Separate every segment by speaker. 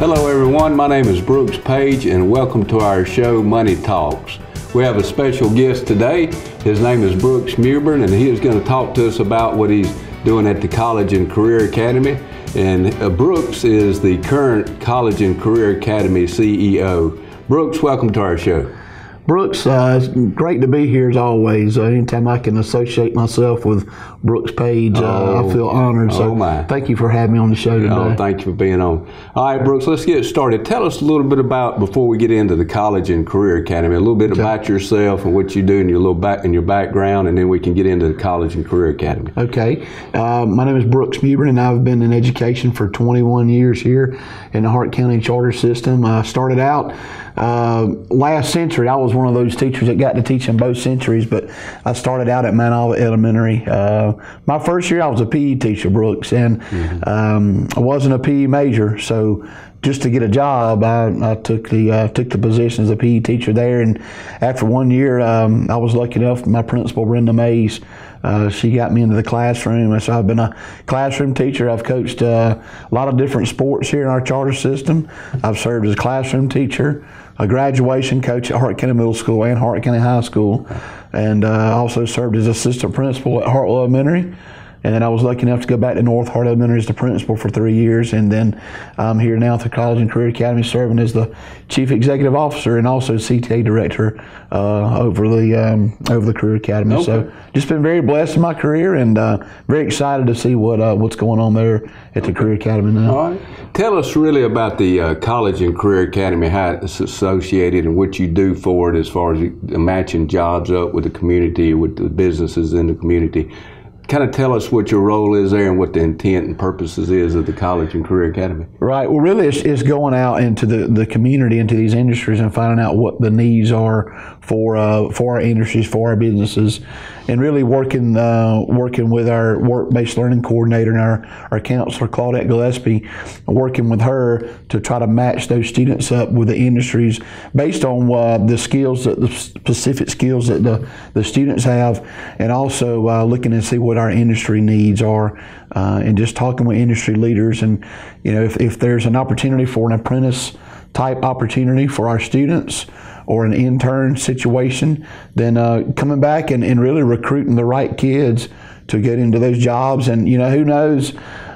Speaker 1: Hello, everyone. My name is Brooks Page, and welcome to our show, Money Talks. We have a special guest today. His name is Brooks Mewborn, and he is going to talk to us about what he's doing at the College and Career Academy. And uh, Brooks is the current College and Career Academy CEO. Brooks, welcome to our show.
Speaker 2: Brooks, uh, it's great to be here as always. Uh, anytime I can associate myself with Brooks Page, uh,
Speaker 1: Oh.
Speaker 2: I feel honored. So
Speaker 1: Oh, my.
Speaker 2: thank you for having me on the show today.
Speaker 1: Oh, thank you for being on. All right, Brooks, let's get started. Tell us a little bit about before we get into the College and Career Academy, a little bit about yourself and what you do and your little back and your background, and then we can get into the College and Career Academy.
Speaker 2: Okay. Uh, my name is Brooks Mewborn, and I've been in education for 21 years here in the Hart County Charter System. I started out uh, last century. I was one of those teachers that got to teach in both centuries, but I started out at Mount Olive Elementary. Uh, my first year, I was a PE teacher, Brooks, and um, I wasn't a PE major, so just to get a job, I, I took the uh, took the position as a PE teacher there. And after one year, um, I was lucky enough. My principal, Brenda Mays, uh, she got me into the classroom. So I've been a classroom teacher. I've coached uh, a lot of different sports here in our charter system. I've served as a classroom teacher, a graduation coach at Hart County Middle School and Hart County High School, and uh, also served as assistant principal at Hartwell Elementary. And then I was lucky enough to go back to North Hart Elementary as the principal for three years. And then I'm here now at the College and Career Academy serving as the chief executive officer and also CTA director uh, over the um, over the Career Academy.
Speaker 1: Okay.
Speaker 2: So just been very blessed in my career and uh, very excited to see what uh, what's going on there at the Career Academy now.
Speaker 1: All right. Tell us really about the uh, College and Career Academy, how it's associated, and what you do for it as far as matching jobs up with the community, with the businesses in the community. Kind of tell us what your role is there and what the intent and purposes is of the College and Career Academy.
Speaker 2: Right. Well, really, it's, it's going out into the, the community, into these industries, and finding out what the needs are for uh, for our industries, for our businesses, and really working uh, working with our work based learning coordinator and our our counselor Claudette Gillespie, working with her to try to match those students up with the industries based on uh, the skills that the specific skills that the the students have, and also uh, looking and see what our industry needs are, uh, and just talking with industry leaders. And you know, if, if there's an opportunity for an apprentice type opportunity for our students or an intern situation, then uh, coming back and, and really recruiting the right kids to get into those jobs. And you know, who knows?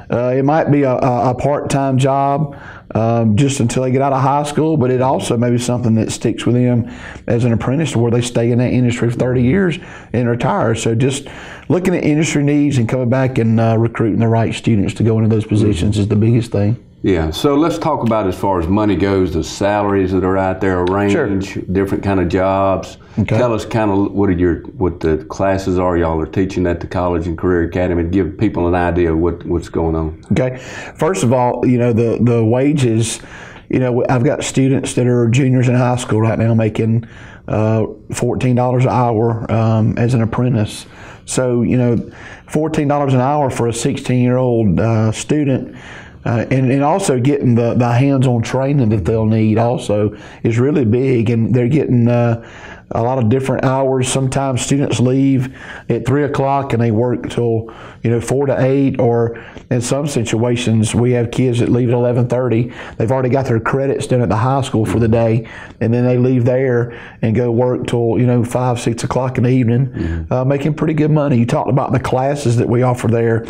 Speaker 2: Uh, it might be a, a a part-time job um, just until they get out of high school, but it also may be something that sticks with them as an apprentice where they stay in that industry for 30 years and retire. So just looking at industry needs and coming back and uh, recruiting the right students to go into those positions is the biggest thing.
Speaker 1: Yeah, so let's talk about as far as money goes, the salaries that are out there, a range, different kind of jobs.
Speaker 2: Okay.
Speaker 1: Tell us kind of what are your what the classes are y'all are teaching at the College and Career Academy to give people an idea of what, what's going on.
Speaker 2: Okay. First of all, you know the the wages. You know, I've got students that are juniors in high school right now making uh, fourteen dollars an hour um, as an apprentice. So you know, fourteen dollars an hour for a sixteen year old uh, student. Uh, and, and also getting the, the hands-on training that they'll need also is really big. And they're getting uh, a lot of different hours. Sometimes students leave at three o'clock and they work till you know four to eight. Or in some situations we have kids that leave at 11.30 they've already got their credits done at the high school for the day. And then they leave there and go work till you know five six o'clock in the evening uh, making pretty good money. You talked about the classes that we offer there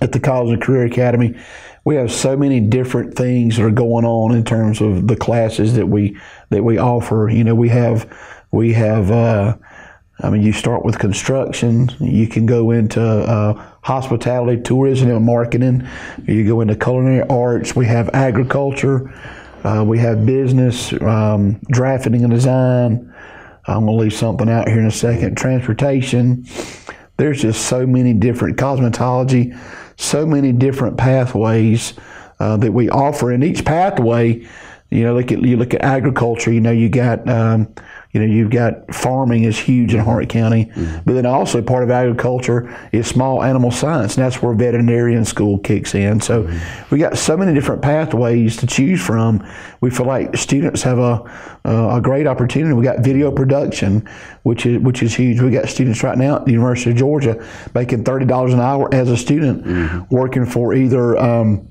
Speaker 2: at the College and Career Academy, we have so many different things that are going on in terms of the classes that we that we offer. You know, we have we have. Uh, I mean, you start with construction. You can go into uh, hospitality, tourism, and marketing. You go into culinary arts. We have agriculture. Uh, we have business, um, drafting and design. I'm going to leave something out here in a second. Transportation. There's just so many different cosmetology, so many different pathways uh, that we offer. And each pathway, you know, look at you look at agriculture. You know, you got um, you know you've got farming is huge in Hart County, but then also part of agriculture is small animal science, and that's where veterinarian school kicks in. So we got so many different pathways to choose from. We feel like students have a uh, a great opportunity. We got video production, which is which is huge. We got students right now at the University of Georgia making thirty dollars an hour as a student, working for either. Um,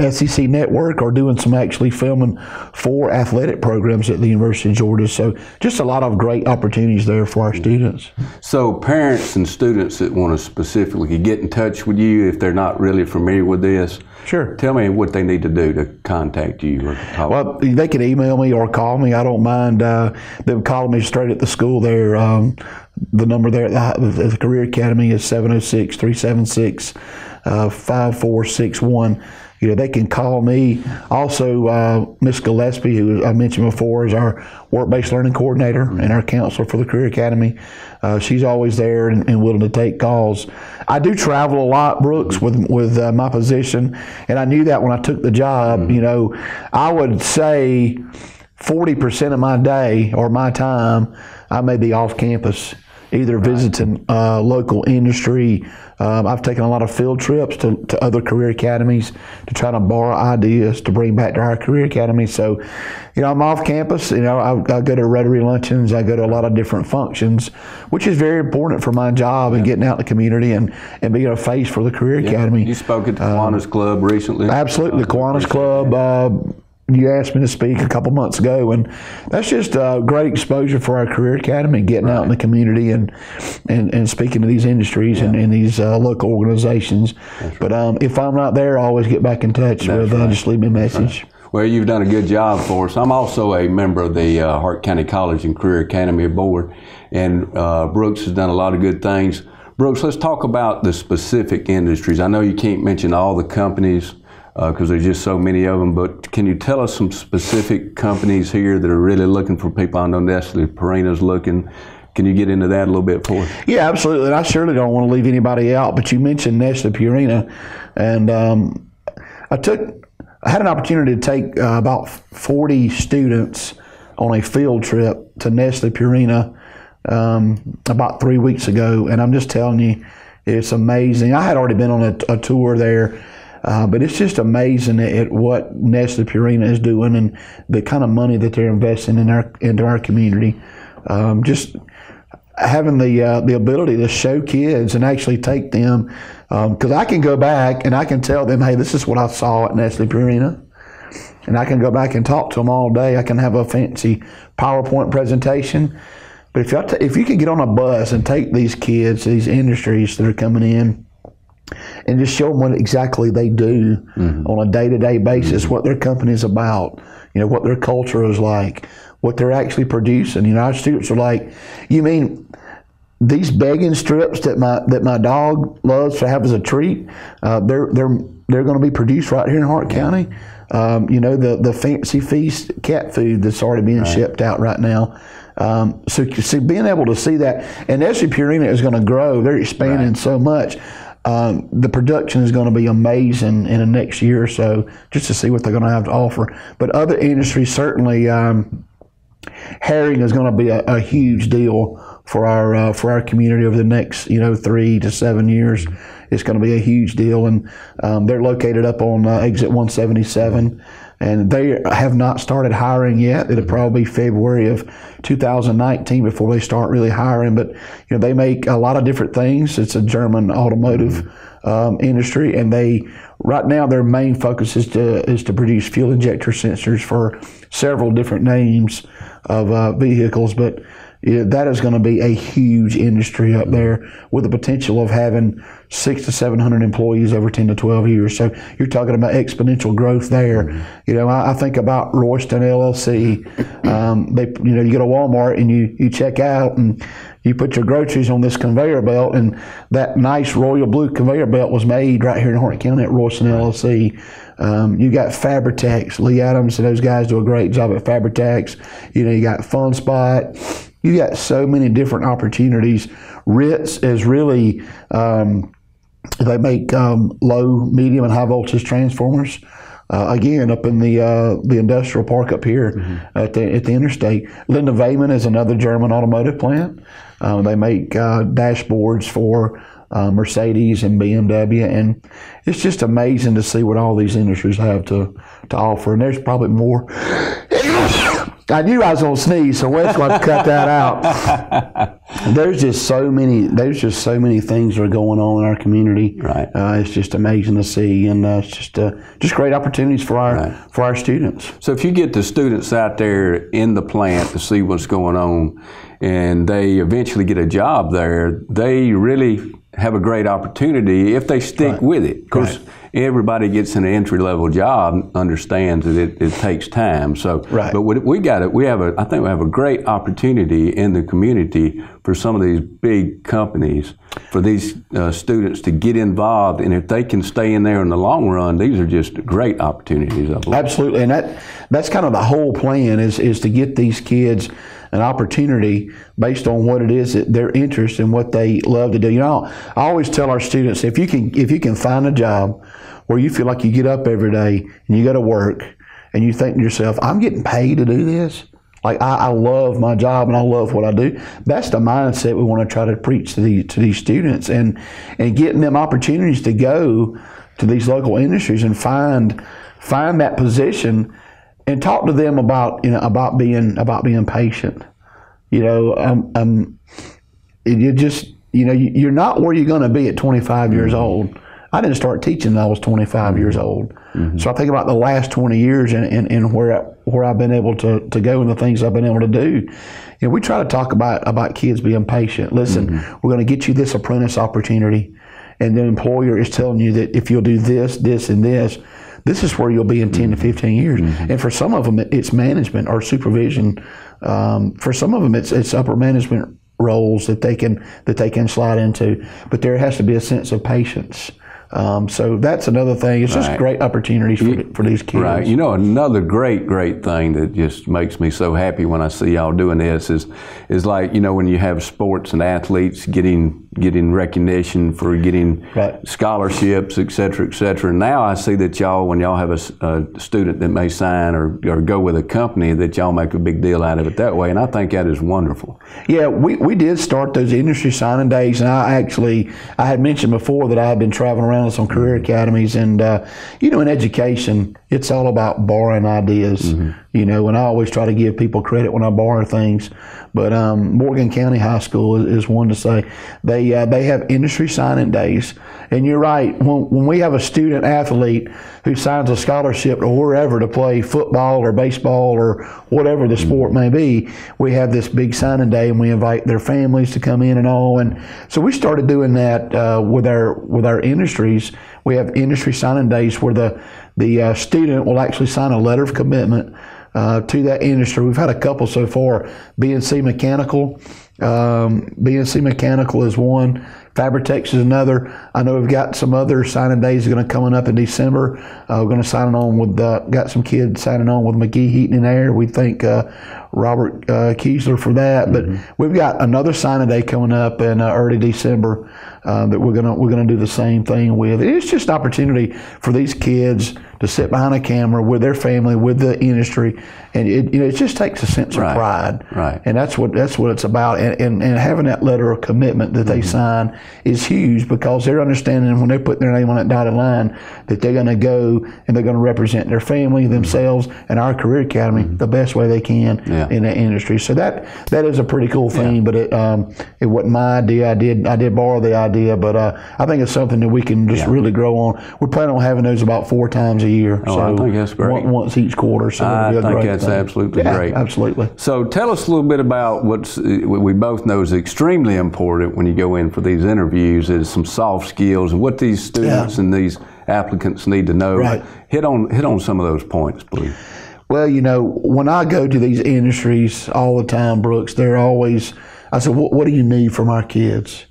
Speaker 2: SEC Network or doing some actually filming for athletic programs at the University of Georgia. So just a lot of great opportunities there for our students.
Speaker 1: So parents and students that want to specifically get in touch with you if they're not really familiar with this,
Speaker 2: Sure.
Speaker 1: tell me what they need to do to contact you or talk.
Speaker 2: Well, they can email me or call me. I don't mind uh, them calling me straight at the school there. Um, the number there at the, at the Career Academy is 706 376 5461. You know, they can call me. Also, uh, Miss Gillespie, who I mentioned before, is our work-based learning coordinator and our counselor for the Career Academy. Uh, she's always there and, and, willing to take calls. I do travel a lot, Brooks, with with uh, my position, and I knew that when I took the job. Mm-hmm. You know, I would say forty percent of my day or my time, I may be off campus either visiting uh, local industry. Um, I've taken a lot of field trips to, to other career academies to try to borrow ideas to bring back to our career academy. So, you know, I'm off campus. You know, I, I go to Rotary luncheons. I go to a lot of different functions, which is very important for my job and getting out in the community and, and being a face for the career yeah. academy.
Speaker 1: You spoke at the Kiwanis um, Club recently.
Speaker 2: Absolutely, the Kiwanis Club. Uh, you asked me to speak a couple months ago, and that's just a great exposure for our career academy, getting right. out in the community and and, and speaking to these industries yeah. and, and, these uh, local organizations. Right. But um, if I'm not there, I always get back in touch that's with. Uh, right. Uh, just leave me a message.
Speaker 1: Well, you've done a good job for us. I'm also a member of the uh, Hart County College and Career Academy Board, and uh, Brooks has done a lot of good things. Brooks, let's talk about the specific industries. I know you can't mention all the companies because uh, there's just so many of them. But can you tell us some specific companies here that are really looking for people? I know Nestle Purina's looking. Can you get into that a little bit for us?
Speaker 2: Yeah, absolutely. And I surely don't want to leave anybody out. But you mentioned Nestle Purina, and um, I took I had an opportunity to take uh, about 40 students on a field trip to Nestle Purina um, about three weeks ago, and I'm just telling you, it's amazing. I had already been on a, a tour there uh, but it's just amazing at what Nestle Purina is doing and the kind of money that they're investing in our into our community. Um, just having the uh, the ability to show kids and actually take them because um, I can go back and I can tell them, hey, this is what I saw at Nestle Purina. And I can go back and talk to them all day. I can have a fancy PowerPoint presentation. But if you, if you can get on a bus and take these kids, these industries that are coming in, and just show them what exactly they do mm-hmm. on a day to day basis, mm-hmm. what their company is about, you know, what their culture is like, what they're actually producing. You know, our students are like, you mean these Beggin' Strips that my that my dog loves to have as a treat, uh, they're they're they're going to be produced right here in Hart County. Um, you know, the the fancy feast cat food that's already being right. shipped out right now. Um, so, see, being able to see that, and Nestle Purina is going to grow. They're expanding right. so much. Um, the production is going to be amazing in the next year or so, just to see what they're going to have to offer. But other industries certainly, um, Heraeus is going to be a, a, huge deal for our uh, for our community over the next you know three to seven years. It's going to be a huge deal, and um, they're located up on uh, exit 177 and they have not started hiring yet. It'll probably be February of 2019 before they start really hiring. But you know, they make a lot of different things. It's a German automotive um, industry, and they right now their main focus is to is to produce fuel injector sensors for several different names of uh, vehicles, but that is going to be a huge industry up there with the potential of having six to seven hundred employees over ten to twelve years. So you're talking about exponential growth there. Mm-hmm. You know, I, I, think about Royston LLC. Um, they, you know, you go to Walmart and you you check out and you put your groceries on this conveyor belt, and that nice royal blue conveyor belt was made right here in Hart County at Royston LLC. Um, you got Fabri-Tax, Lee Adams, and those guys do a great job at Fabri-Tax. You know, you got Fun Spot you got so many different opportunities. Ritz is really um, they make um, low, medium, and high voltage transformers. Uh, again, up in the uh, the industrial park up here mm-hmm. at the at the interstate. Linda Veyman is another German automotive plant. Uh, they make uh, dashboards for uh, Mercedes and BMW, and it's just amazing to see what all these industries have to to offer. And there's probably more I knew I was going to sneeze, so Wes going to cut that out. there's just so many. There's just so many things that are going on in our community.
Speaker 1: Right.
Speaker 2: Uh, it's just amazing to see, and uh, it's just uh, just great opportunities for our
Speaker 1: Right.
Speaker 2: for our students.
Speaker 1: So if you get the students out there in the plant to see what's going on, and they eventually get a job there, they really have a great opportunity if they stick with it. Of course, everybody gets an entry level job understands that it, it takes time. So,
Speaker 2: Right.
Speaker 1: but we, we got it. We have a. I think we have a great opportunity in the community for some of these big companies for these uh, students to get involved, and if they can stay in there in the long run, these are just great opportunities. I.
Speaker 2: Absolutely, and that that's kind of the whole plan is is to get these kids an opportunity based on what it is that their interest and what they love to do. You know, I always tell our students if you can if you can find a job where you feel like you get up every day and you go to work and you think to yourself, I'm getting paid to do this. Like I, I love my job and I love what I do. That's the mindset we want to try to preach to these to these students and and getting them opportunities to go to these local industries and find find that position and talk to them about you know about being about being patient. You know, um, um, you just you know you- you're not where you're going to be at 25 years old. I didn't start teaching until I was 25 years old. So I think about the last 20 years and, and, and where I, where I've been able to, to go and the things I've been able to do. You know, we try to talk about about kids being patient. Listen, we're going to get you this apprentice opportunity, and the employer is telling you that if you'll do this, this, and this, this is where you'll be in 10 to 15 years. And for some of them, it's management or supervision. Um, for some of them, it's, it's upper management roles that they can that they can slide into. But there has to be a sense of patience. Um, so that's another thing. It's just
Speaker 1: Right.
Speaker 2: great opportunities for, for these kids.
Speaker 1: Right. You know, another great, great thing that just makes me so happy when I see y'all doing this is, is like you know when you have sports and athletes getting getting recognition for getting
Speaker 2: Right.
Speaker 1: scholarships, et cetera, et cetera. Now I see that y'all, when y'all have a student that may sign or, or go with a company, that y'all make a big deal out of it that way, and I think that is wonderful.
Speaker 2: Yeah, we, we did start those industry signing days, and I actually I had mentioned before that I had been traveling around to some career academies, and uh, you know, in education, it's all about borrowing ideas. You know, and I always try to give people credit when I borrow things. But um, Morgan County High School is, is one to say they uh, they have industry signing days, and you're right. When, when we have a student athlete who signs a scholarship or wherever to play football or baseball or whatever the sport may be, we have this big signing day, and we invite their families to come in and all. And so we started doing that uh, with our with our industries. We have industry signing days where the the uh, student will actually sign a letter of commitment uh, to that industry. We've had a couple so far. BNC Mechanical, um, BNC Mechanical is one. Fabritex is another. I know we've got some other signing days going to coming up in December. Uh, we're going to sign on with uh, got some kids signing on with McGee Heating and Air. We think uh, Robert uh, Kiesler for that. But we've got another signing day coming up in uh, early December uh, that we're gonna we're gonna do the same thing with. It's just an opportunity for these kids to sit behind a camera with their family, with the industry, and it you know it just takes a sense
Speaker 1: Right.
Speaker 2: of pride.
Speaker 1: Right.
Speaker 2: And that's what that's what it's about. And, and, and having that letter of commitment that they sign is huge because they're understanding when they put their name on that dotted line that they're going to go and they're going to represent their family, themselves, and our career academy the best way they can
Speaker 1: Yeah.
Speaker 2: In that industry. So that that is a pretty cool thing. But it um, it wasn't my idea. I did I did borrow the idea, but uh, I think it's something that we can just really grow on. We're planning on having those about four times a year.
Speaker 1: Oh,
Speaker 2: so
Speaker 1: I think that's great.
Speaker 2: one- Once each quarter. So
Speaker 1: I
Speaker 2: it'll be a
Speaker 1: think that's
Speaker 2: thing.
Speaker 1: absolutely
Speaker 2: Yeah,
Speaker 1: great.
Speaker 2: Absolutely.
Speaker 1: So tell us a little bit about what's what we both know is extremely important when you go in for these interviews is some soft skills and what these students and these applicants need to know.
Speaker 2: Right.
Speaker 1: Hit on hit on some of those points, please.
Speaker 2: Well, you know, when I go to these industries all the time, Brooks, they're always, I said, what, what do you need from our kids?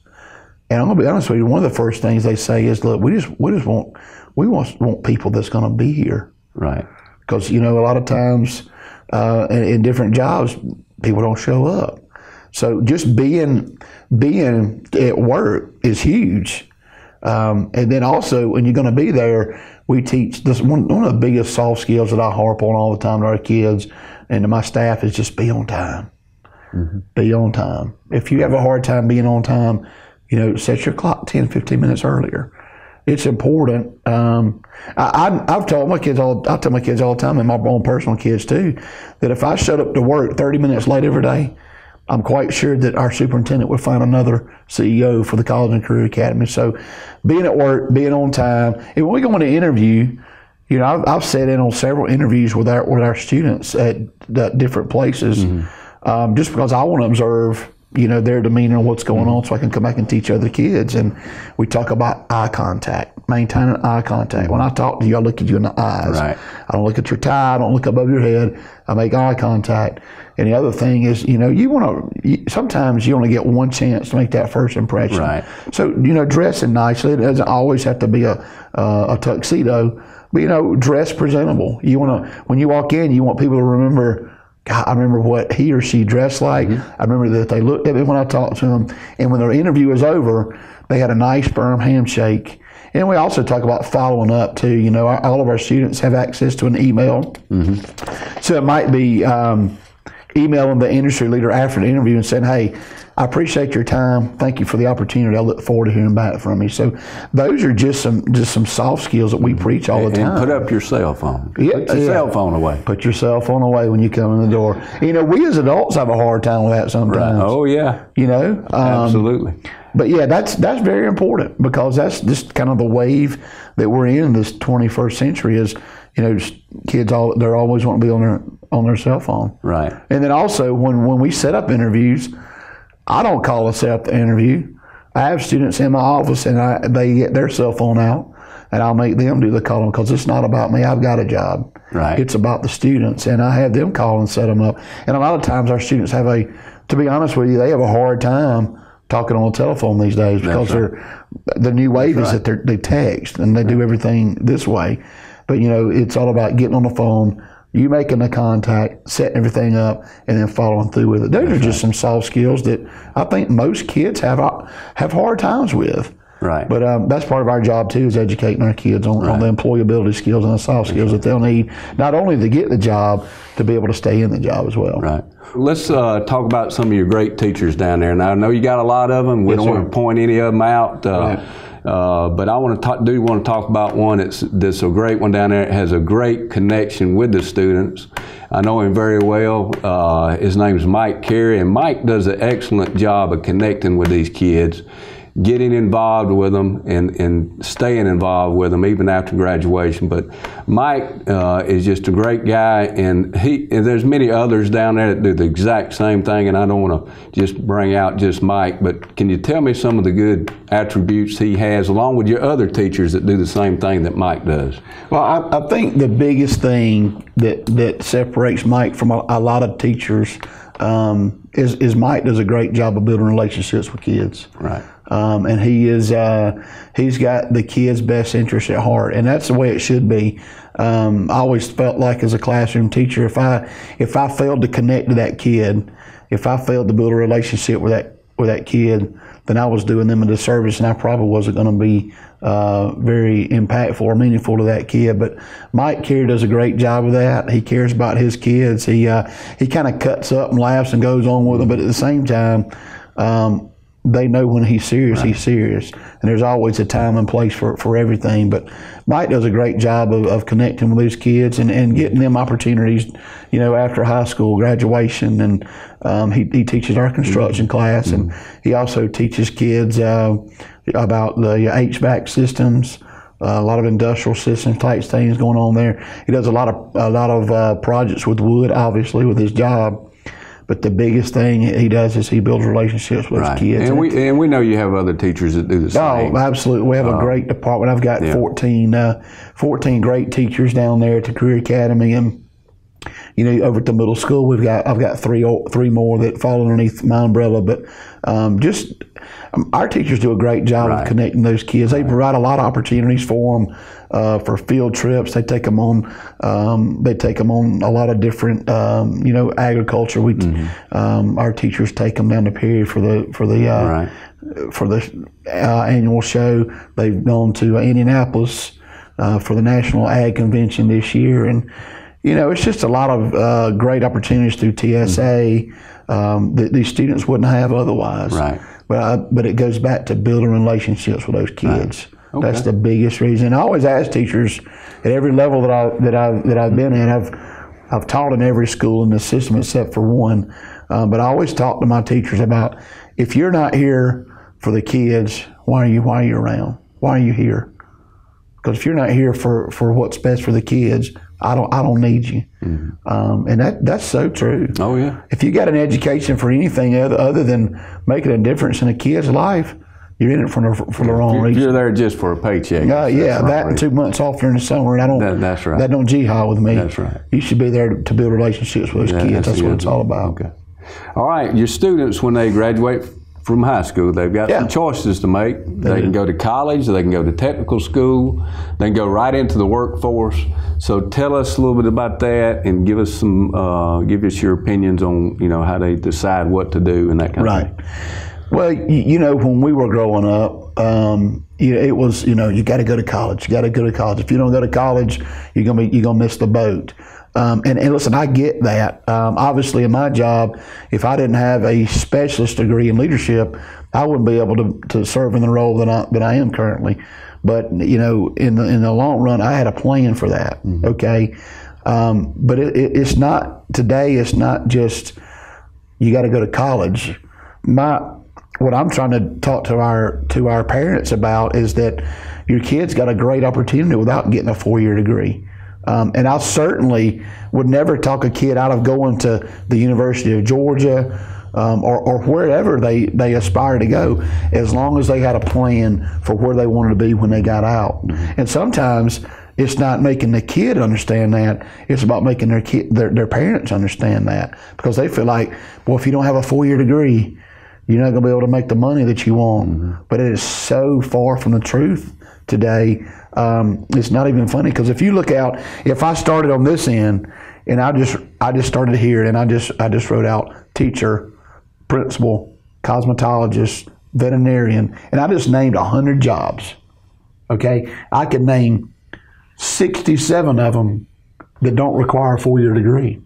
Speaker 2: And I'm gonna be honest with you. One of the first things they say is, "Look, we just we just want we want want people that's going to be here
Speaker 1: Right.
Speaker 2: because you know a lot of times uh, in, in different jobs people don't show up. So just being being at work is huge. Um, and then also when you're going to be there, we teach this one, one of the biggest soft skills that I harp on all the time to our kids and to my staff is just be on time. Be on time. If you have a hard time being on time, you know, set your clock 10, 15 minutes earlier. it's important. Um, I, I, have told my kids all. I tell my kids all the time, and my own personal kids too, that if I showed up to work 30 minutes late every day, I'm quite sure that our superintendent will find another CEO for the College and Career Academy. So, being at work, being on time, and when we go into interview, you know, I've, I've sat in on several interviews with our with our students at, different places, mm-hmm. um, just because I want to observe you know their demeanor and what's going on so I can come back and teach other kids and we talk about eye contact maintaining eye contact when I talk to you I look at you in the eyes
Speaker 1: right.
Speaker 2: I don't look at your tie I don't look above your head I make eye contact and the other thing is you know you want to sometimes you only get one chance to make that first impression
Speaker 1: right.
Speaker 2: so you know dressing nicely it doesn't always have to be a, uh, a tuxedo but you know dress presentable you want to when you walk in you want people to remember God, I remember what he or she dressed like. Mm-hmm. I remember that they looked at me when I talked to them. And when their interview was over, they had a nice, firm handshake. And we also talk about following up too. You know, all of our students have access to an email. Mm-hmm. So it might be um, emailing the industry leader after the interview and saying, hey, I appreciate your time. Thank you for the opportunity. I look forward to hearing back from you. So those are just some just some soft skills that we preach all the time.
Speaker 1: And put up your cell phone.
Speaker 2: Yeah,
Speaker 1: put your
Speaker 2: yeah.
Speaker 1: cell phone away.
Speaker 2: Put your cell phone away when you come in the door. You know, we as adults have a hard time with that sometimes.
Speaker 1: Right. Oh yeah.
Speaker 2: You know.
Speaker 1: Um, Absolutely.
Speaker 2: But yeah, that's that's very important because that's just kind of the wave that we're in this 21st century. Is you know, kids all they're always want to be on their on their cell phone.
Speaker 1: Right.
Speaker 2: And then also when when we set up interviews I don't call a self interview. I have students in my office and I, they get their cell phone out and I'll make them do the calling because it's not about me. I've got a job.
Speaker 1: Right.
Speaker 2: It's about the students and I have them call and set them up. And a lot of times our students have a, to be honest with you, they have a hard time talking on the telephone these days because right. they're the new wave That's is right. that they text and they do everything this way. But you know, it's all about getting on the phone you making the contact, setting everything up, and then following through with it. Those That's are just right. some soft skills that I think most kids have have hard times with.
Speaker 1: Right.
Speaker 2: But um, that's part of our job too, is educating our kids on, right. on the employability skills and the soft skills that they'll need, not only to get the job, to be able to stay in the job as well.
Speaker 1: Right. Let's uh, talk about some of your great teachers down there. Now I know you got a lot of them. We yes, don't sir. want to point any of them out. Uh, right uh, but I want to talk, do want to talk about one that's, that's a great one down there. It has a great connection with the students. I know him very well. Uh, his name's Mike Carey, and Mike does an excellent job of connecting with these kids getting involved with them and, and staying involved with them even after graduation. But Mike uh, is just a great guy, and he and there's many others down there that do the exact same thing. And I don't want to just bring out just Mike, but can you tell me some of the good attributes he has, along with your other teachers that do the same thing that Mike does?
Speaker 2: Well, I, I think the biggest thing that that separates Mike from a, a lot of teachers um, is, is Mike does a great job of building relationships with kids.
Speaker 1: Right.
Speaker 2: Um, and he is uh, he's got the kids' best interest at heart, and that's the way it should be. Um, I always felt like as a classroom teacher, if I if I failed to connect to that kid, if I failed to build a relationship with that with that kid, then I was doing them a disservice, and I probably wasn't going to be uh, very impactful or meaningful to that kid. But Mike Carey does a great job of that. He cares about his kids. He uh, he kind of cuts up and laughs and goes on with them, but at the same time. Um, they know when he's serious, right. he's serious. And there's always a time and place for, for everything. But Mike does a great job of, of connecting with these kids and, and getting them opportunities, you know, after high school, graduation. And um, he, he teaches our construction mm-hmm. class and mm-hmm. he also teaches kids uh, about the HVAC systems. Uh, a lot of industrial systems type things going on there. He does a lot of a lot of uh, projects with wood, obviously, with his job. But the biggest thing he does is he builds relationships with
Speaker 1: right.
Speaker 2: his kids.
Speaker 1: And we and we know you have other teachers that do the
Speaker 2: same. Oh, absolutely. We have uh, a great department. I've got yeah. 14, uh, 14 great teachers down there at the Career Academy and you know, over at the middle school, we've got I've got three three more that fall underneath my umbrella. But um, just um, our teachers do a great job right. of connecting those kids. They provide a lot of opportunities for them uh, for field trips. They take them on. Um, they take them on a lot of different, um, you know, agriculture. We, mm-hmm. Um, our teachers take them down to Perry for the for the uh, right. for the uh, annual show. They've gone to Indianapolis uh, for the National Ag Convention this year, and you know, it's just a lot of uh, great opportunities through TSA mm-hmm. um, that these students wouldn't have otherwise.
Speaker 1: Right.
Speaker 2: But I, but it goes back to building relationships with those kids.
Speaker 1: Right.
Speaker 2: That's the biggest reason. I always ask teachers at every level that I that I that I've been in. I've I've taught in every school in the system except for one, um, but I always talk to my teachers about if you're not here for the kids, why are you why are you around? Why are you here? Because if you're not here for, for what's best for the kids, I don't I don't need you. Um, and that that's so true.
Speaker 1: Oh yeah.
Speaker 2: If you got an education for anything other, other than making a difference in a kid's life, you're in it for the, for the wrong
Speaker 1: You're,
Speaker 2: reason.
Speaker 1: you're there just for a paycheck.
Speaker 2: Uh, yeah, that and two months off during the summer, and I don't.
Speaker 1: That- that's right.
Speaker 2: That don't jihad with me.
Speaker 1: That's right.
Speaker 2: You should be there to, to build relationships with those kids. That's, what it's all about.
Speaker 1: Okay. All right. Your students, when they graduate from high school, they've got
Speaker 2: Yeah.
Speaker 1: some choices to make. They, can go to college. They can go to technical school. They can go right into the workforce. So tell us a little bit about that, and give us some, uh, give us your opinions on, you know, how they decide what to do and that kind of thing. Right.
Speaker 2: Well, you, you know, when we were growing up, um, you know, it was you know you got to go to college. You got to go to college. If you don't go to college, you're gonna be you're gonna miss the boat. Um, and, and listen, I get that. Um, obviously, in my job, if I didn't have a specialist degree in leadership, I wouldn't be able to, to serve in the role that I that I am currently. But you know, in the in the long run, I had a plan for that. Okay, um, but it, it, it's not today. It's not just you got to go to college. My what I'm trying to talk to our to our parents about is that your kids got a great opportunity without getting a four year degree. Um, and I certainly would never talk a kid out of going to the University of Georgia um, or, or wherever they, they aspire to go, as long as they had a plan for where they wanted to be when they got out. And sometimes it's not making the kid understand that; it's about making their kid their, their parents understand that because they feel like, well, if you don't have a four year degree, you're not going to be able to make the money that you want. But it is so far from the truth today. Um, it's not even funny because if you look out, if I started on this end and I just I just started here and I just I just wrote out teacher, principal, cosmetologist, veterinarian, and I just named hundred jobs. Okay, I could name sixty-seven of them that don't require a four-year degree.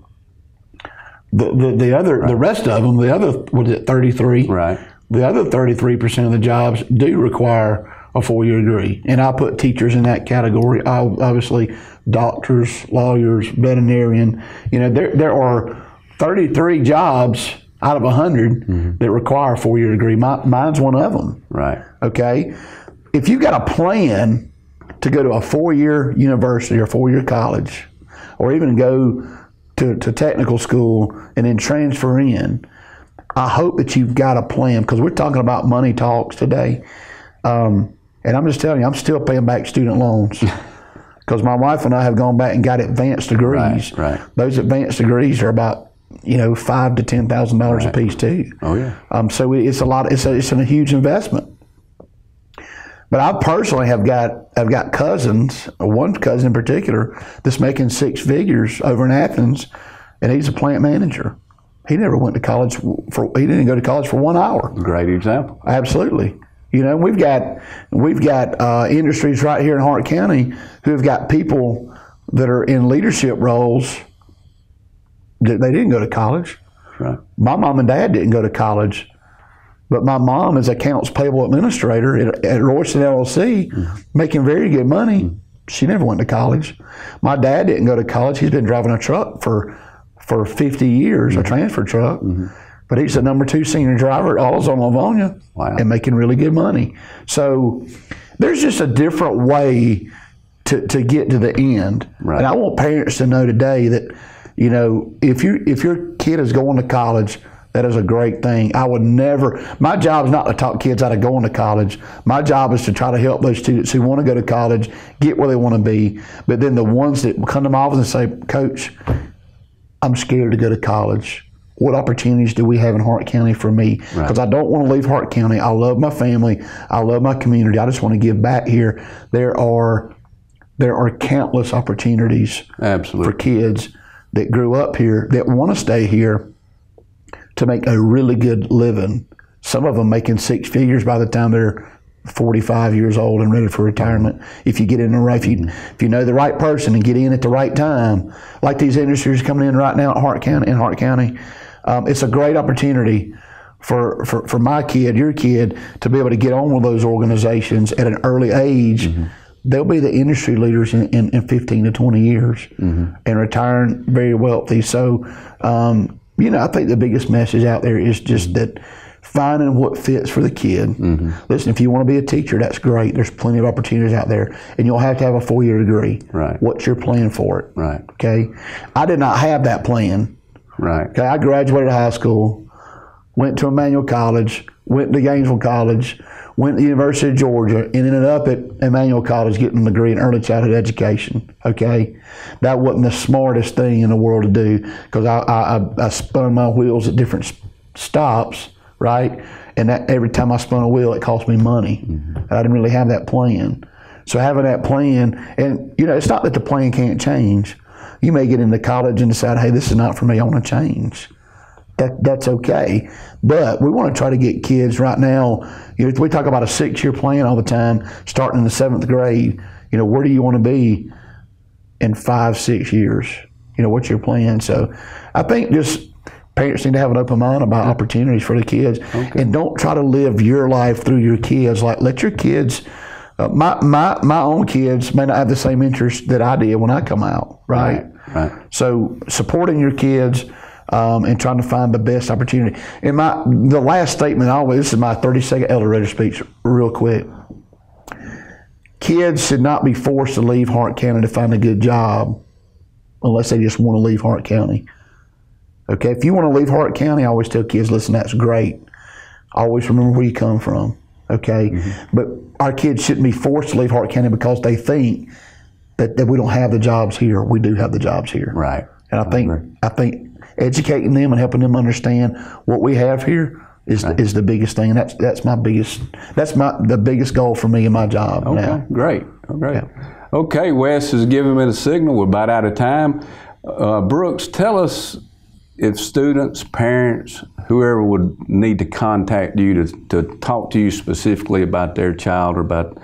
Speaker 2: The, the, the other the rest of them the other was it 33
Speaker 1: Right.
Speaker 2: the other 33% of the jobs do require a four-year degree. And i put teachers in that category. I, obviously doctors lawyers veterinarian you know there, there are 33 jobs out of 100 that require a four-year degree. My, mine's one of them.
Speaker 1: Right.
Speaker 2: okay? If you've got a plan to go to a four-year university or four-year college or even go to, to technical school and then transfer in i hope that you've got a plan because we're talking about money talks today. Um, and i'm just telling you i'm still paying back student loans because my wife and i have gone back and got advanced degrees
Speaker 1: Right, right.
Speaker 2: those advanced degrees are about you know five to ten thousand dollars a piece too
Speaker 1: Oh yeah.
Speaker 2: um, so it's a lot. It's a, it's a huge investment. But I personally have got I've got cousins. One cousin in particular that's making six figures over in Athens, and he's a plant manager. He never went to college for. He didn't go to college for one hour.
Speaker 1: Great example.
Speaker 2: Absolutely. You know, we've got we've got uh, industries right here in Hart County who have got people that are in leadership roles that they didn't go to college.
Speaker 1: Right.
Speaker 2: My mom and dad didn't go to college, but my mom is accounts payable administrator at, at Royston LLC, mm-hmm. making very good money. Mm-hmm. She never went to college. My dad didn't go to college. He's been driving a truck for for 50 years, a mm-hmm. transfer truck. But he's the number two senior driver at Alls on Lavonia
Speaker 1: Wow.
Speaker 2: and making really good money. So there's just a different way to, to get to the end.
Speaker 1: Right.
Speaker 2: And I want parents to know today that, you know, if you if your kid is going to college, that is a great thing. I would never my job is not to talk kids out of going to college. My job is to try to help those students who want to go to college get where they want to be. But then the ones that come to my office and say, Coach, I'm scared to go to college. What opportunities do we have in Hart County for me? Because I don't want to leave Hart County. I love my family. I love my community. I just want to give back here. There are there are countless opportunities for kids that grew up here that want to stay here to make a really good living. Some of them making six figures by the time they're 45 years old and ready for retirement. Uh-huh. If you get in the right, if you, mm-hmm. if you know the right person and get in at the right time, like these industries coming in right now at Hart County, in Hart County, um, it's a great opportunity for, for, for my kid, your kid, to be able to get on with those organizations at an early age, they'll be the industry leaders in, in, in 15 to 20 years and retiring very wealthy. So, um, you know, I think the biggest message out there is just that finding what fits for the kid. Listen, if you want to be a teacher, that's great. There's plenty of opportunities out there, and you'll have to have a four year degree.
Speaker 1: Right.
Speaker 2: What's your plan for it?
Speaker 1: Right.
Speaker 2: Okay. I did not have that plan.
Speaker 1: Right.
Speaker 2: Okay, I graduated high school, went to Emmanuel College, went to Gainesville College, went to the University of Georgia, and ended up at Emmanuel College getting a degree in early childhood education. Okay, that wasn't the smartest thing in the world to do because I, I, I- spun my wheels at different stops, right? And that every time I spun a wheel, it cost me money. And I didn't really have that plan. So having that plan, and you know, it's not that the plan can't change. You may get into college and decide, hey, this is not for me. I want to change. That that's okay. But we want to try to get kids right now. You know, we talk about a six-year plan all the time, starting in the seventh grade. You know, where do you want to be in five, six years? You know, what's your plan? So, I think just parents need to have an open mind about opportunities for the kids, and don't try to live your life through your kids. Like, let your kids. Uh, my my my own kids may not have the same interest that I did when I come out, right?
Speaker 1: Right.
Speaker 2: So supporting your kids um, and trying to find the best opportunity. And my the last statement I always this is my 30 second elevator speech real quick. Kids should not be forced to leave Hart County to find a good job unless they just want to leave Hart County. Okay, if you want to leave Hart County, I always tell kids, listen, that's great. Always remember where you come from. Okay, but our kids shouldn't be forced to leave Hart County because they think that, that we don't have the jobs here. We do have the jobs here.
Speaker 1: Right.
Speaker 2: And I think I think educating them and helping them understand what we have here is is the biggest thing. And that's that's my biggest that's my the biggest goal for me in my job
Speaker 1: Okay,
Speaker 2: now.
Speaker 1: great. Oh, great. Okay, Wes is giving me the signal. We're about out of time. Uh, Brooks, tell us if students, parents, whoever would need to contact you to, to talk to you specifically about their child or about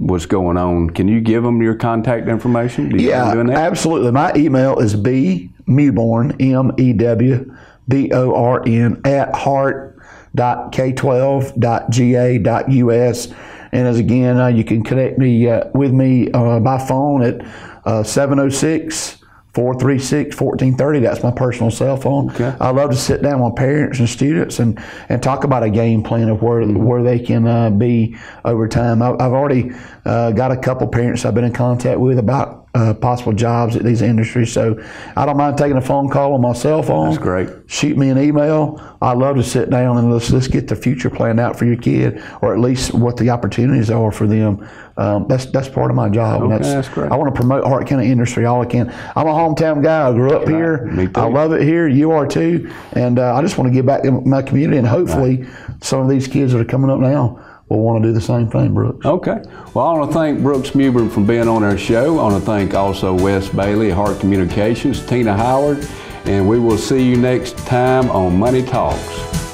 Speaker 1: what's going on. Can you give them your contact information?
Speaker 2: Yeah, absolutely. My email is b mewborn m e w b o r n at hart.k12.ga.us. And as again, uh, you can connect me uh, with me uh, by phone at uh, 706 436 1430. That's my personal cell phone.
Speaker 1: Okay.
Speaker 2: I love to sit down with parents and students and, and talk about a game plan of where where they can uh, be over time. I, I've already uh, got a couple parents I've been in contact with about uh, possible jobs at these industries. So I don't mind taking a phone call on my cell phone.
Speaker 1: That's great.
Speaker 2: Shoot me an email. I love to sit down and let's let's get the future planned out for your kid, or at least what the opportunities are for them. Um, that's that's part of my job. and
Speaker 1: Okay, that's great.
Speaker 2: I want to promote Hart County industry all I can. I'm a hometown guy. I grew up here.
Speaker 1: Me too.
Speaker 2: I love it here. You are too. And uh, I just want to give back to my community, and hopefully, some of these kids that are coming up now will want to do the same thing, Brooks.
Speaker 1: Okay. Well, I want to thank Brooks Mewborn for being on our show. I want to thank also Wes Bailey, Hart Communications, Tina Howard, and we will see you next time on Money Talks.